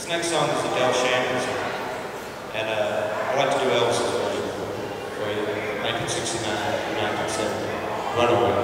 This next song is the Del Shannon song. And uh, I like to do Elvis's version for you. 1969, 1970. Runaway.